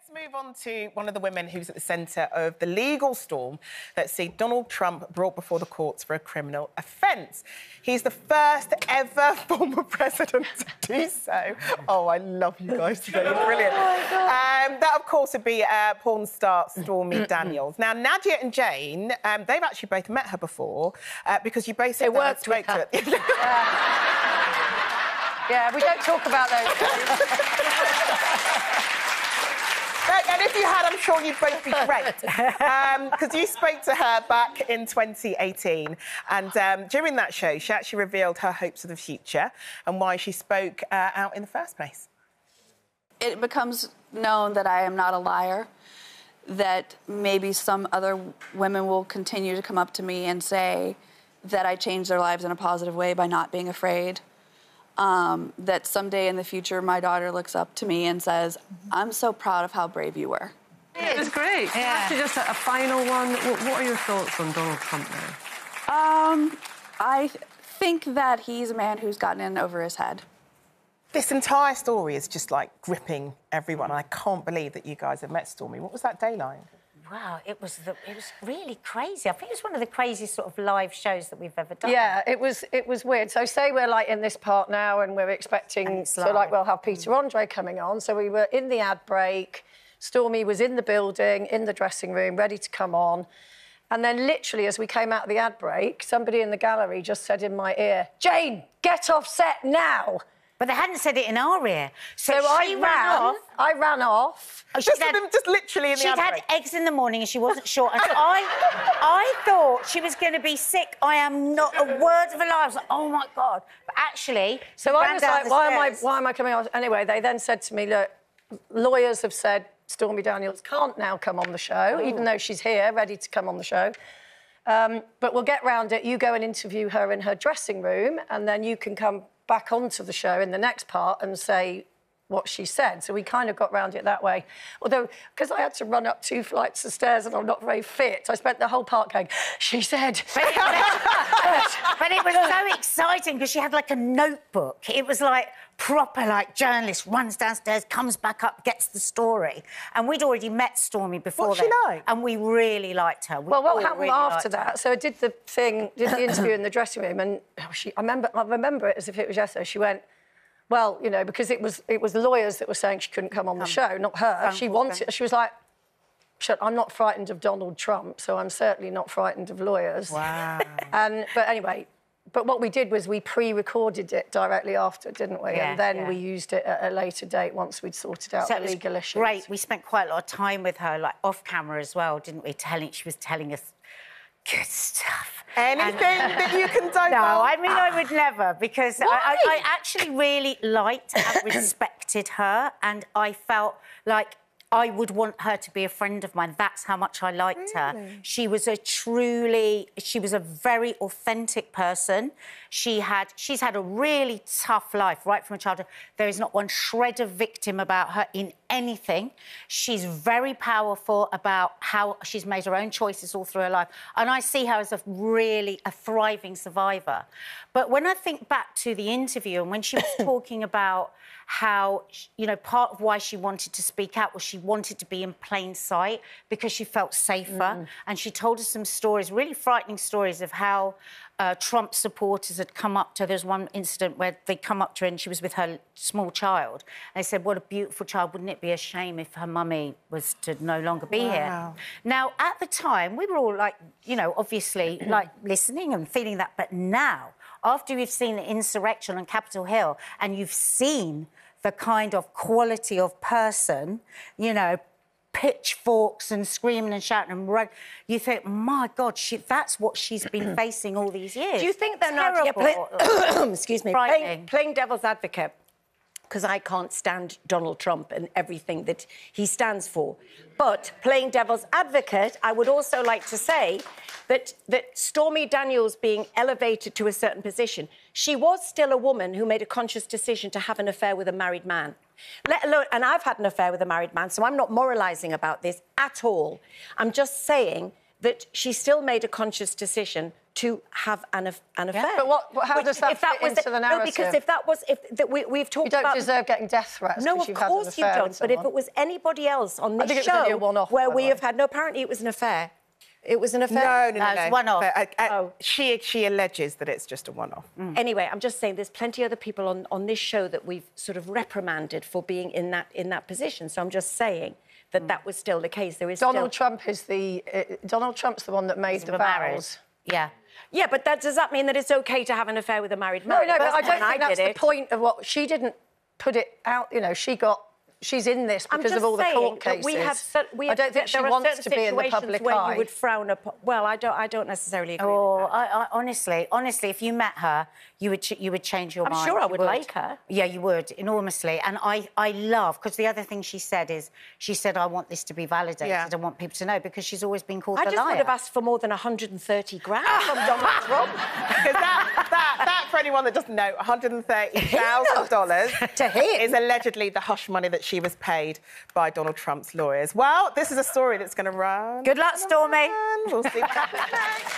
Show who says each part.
Speaker 1: Let's move on to one of the women who's at the centre of the legal storm that see Donald Trump brought before the courts for a criminal offence. He's the first ever former president to do so. Oh, I love you guys today. You're brilliant. Oh um, that, of course, would be uh, porn star Stormy Daniels. Now, Nadia and Jane, um, they've actually both met her before uh, because you both said
Speaker 2: it worked with her. yeah, we don't talk about those.
Speaker 1: and if you had, I'm sure you'd both be great. Because um, you spoke to her back in 2018. And um, during that show, she actually revealed her hopes for the future and why she spoke uh, out in the first place.
Speaker 3: It becomes known that I am not a liar, that maybe some other women will continue to come up to me and say that I changed their lives in a positive way by not being afraid um, that someday in the future my daughter looks up to me and says, I'm so proud of how brave you were.
Speaker 4: It was great. Yeah. After just a, a final one, what, what, are your thoughts on Donald Trump now?
Speaker 3: Um, I think that he's a man who's gotten in over his head.
Speaker 1: This entire story is just like gripping everyone. I can't believe that you guys have met Stormy. What was that day like?
Speaker 5: Wow, it was the, it was really crazy. I think it was one of the craziest sort of live shows that we've ever done.
Speaker 2: Yeah, it was it was weird. So say we're like in this part now and we're expecting and so like we'll have Peter Andre coming on. So we were in the ad break. Stormy was in the building, in the dressing room, ready to come on. And then literally as we came out of the ad break, somebody in the gallery just said in my ear, Jane, get off set now.
Speaker 5: But they hadn't said it in our ear.
Speaker 2: So, so I ran, ran, off. I ran off.
Speaker 1: Oh, just, had, just literally in the
Speaker 5: She'd had eggs in the morning and she wasn't sure. And I, I thought she was going to be sick. I am not a word of a lie. I was like, oh my god. But actually,
Speaker 2: so I was like, why am I, why am I coming on? Anyway, they then said to me, look, lawyers have said Stormy Daniels can't now come on the show, oh. even though she's here, ready to come on the show. Um, but we'll get round it. You go and interview her in her dressing room, and then you can come back onto the show in the next part and say what she said. So we kind of got round it that way. Although, because I had to run up two flights of stairs and I'm not very fit, I spent the whole part going, she said.
Speaker 5: But it, but, but it was so exciting because she had like a notebook. It was like proper like journalist, runs downstairs, comes back up, gets the story. And we'd already met Stormy before
Speaker 1: What's
Speaker 5: then.
Speaker 1: she like?
Speaker 5: And we really liked her. We
Speaker 2: well, what happened really after that? So I did the thing, did the interview in the dressing room and oh, she, I remember, I remember it as if it was yesterday. She went, well, you know, because it was it was lawyers that were saying she couldn't come on the show, not her. she wanted. She was like, I'm not frightened of Donald Trump, so I'm certainly not frightened of lawyers.
Speaker 1: Wow.
Speaker 2: and but anyway, but what we did was we pre-recorded it directly after, didn't we? Yeah, and then yeah. we used it at a later date once we'd sorted out so the legal issues.
Speaker 5: Great. We spent quite a lot of time with her, like off camera as well, didn't we? Telling she was telling us good stuff.
Speaker 1: Anything and, that you can divulge?
Speaker 5: No, I mean I would never because I, I, I, actually really liked and respected her, and I felt like I would want her to be a friend of mine. That's how much I liked really? her. She was a truly, she was a very authentic person. She had, she's had a really tough life right from a childhood. There is not one shred of victim about her in anything. She's very powerful about how she's made her own choices all through her life. And I see her as a really a thriving survivor. But when I think back to the interview and when she was talking about how, you know, part of why she wanted to speak out was she wanted to be in plain sight because she felt safer. Mm. And she told us some stories, really frightening stories of how uh, Trump supporters had come up to her. There's one incident where they come up to her and she was with her small child. And they said, What a beautiful child. Wouldn't it be a shame if her mummy was to no longer be wow. here? Now, at the time, we were all like, you know, obviously like listening and feeling that. But now, after you've seen the insurrection on Capitol Hill and you've seen the kind of quality of person, you know, pitchforks and screaming and shouting and run. You think, my God, she, that's what she's been facing all these years.
Speaker 2: Do you think they're not... Yeah, play, excuse me. Playing, playing devil's advocate, because I can't stand Donald Trump and everything that he stands for. But playing devil's advocate, I would also like to say that, that Stormy Daniels being elevated to a certain position, she was still a woman who made a conscious decision to have an affair with a married man. Let alone, and I've had an affair with a married man, so I'm not moralising about this at all. I'm just saying that she still made a conscious decision
Speaker 6: to have an, an affair.
Speaker 2: But what- what- how
Speaker 6: Which-
Speaker 2: does that
Speaker 6: if that
Speaker 2: fit
Speaker 6: was
Speaker 2: into the narrative?
Speaker 6: No, because if that was if that we, we've talked about...
Speaker 2: You don't
Speaker 6: about
Speaker 2: deserve getting death threats.
Speaker 6: No, of
Speaker 2: you've had an
Speaker 6: course you don't. But if it was anybody else on
Speaker 2: I
Speaker 6: this
Speaker 2: think it was
Speaker 6: show
Speaker 2: only a
Speaker 6: where we
Speaker 2: way.
Speaker 6: have had no, apparently it was an affair. It was an affair.
Speaker 1: No, no, no,
Speaker 5: No,
Speaker 1: no.
Speaker 5: one-off.
Speaker 1: But, uh, uh,
Speaker 6: Oh.
Speaker 1: She she alleges that it's just a one-off.
Speaker 6: Anyway, I'm just saying there's plenty other people on, on this show that we've sort of reprimanded for being in that in that position. So I'm just saying that that was still the case. There is
Speaker 2: Donald
Speaker 6: still...
Speaker 2: Trump is the uh, Donald Trump's the one that made the
Speaker 5: We're married.
Speaker 2: vows.
Speaker 5: Yeah.
Speaker 6: Yeah, but that, does that mean that it's okay to have an affair with a married man?
Speaker 2: no, no,
Speaker 6: but
Speaker 2: I don't think that's the
Speaker 6: it.
Speaker 2: point of what she didn't put it out. You know, she got. She's in this because of all the court cases.
Speaker 6: we have, we
Speaker 2: I don't think she wants to be in the public
Speaker 6: where
Speaker 2: eye.
Speaker 6: you would frown upon. Well, I don't. I don't necessarily agree.
Speaker 5: Oh,
Speaker 6: with that.
Speaker 5: I, I, honestly, honestly, if you met her, you would ch- you would change your mind.
Speaker 6: I'm sure I
Speaker 5: You
Speaker 6: would like her.
Speaker 5: Yeah, you would enormously. And I, I love because the other thing she said is she said I want this to be validated.
Speaker 1: Yeah.
Speaker 5: I want people to know because she's always been called
Speaker 6: I
Speaker 5: the
Speaker 6: just
Speaker 5: liar.
Speaker 6: would have asked for more than 130 grand from Donald Trump.
Speaker 1: That, that, that, for anyone that doesn't know, $130,000
Speaker 6: To him.
Speaker 1: is allegedly the hush money that she was paid by Donald Trump's lawyers. Well, this is a story that's going to run.
Speaker 5: Good luck, Stormy.
Speaker 1: We'll see what happens next.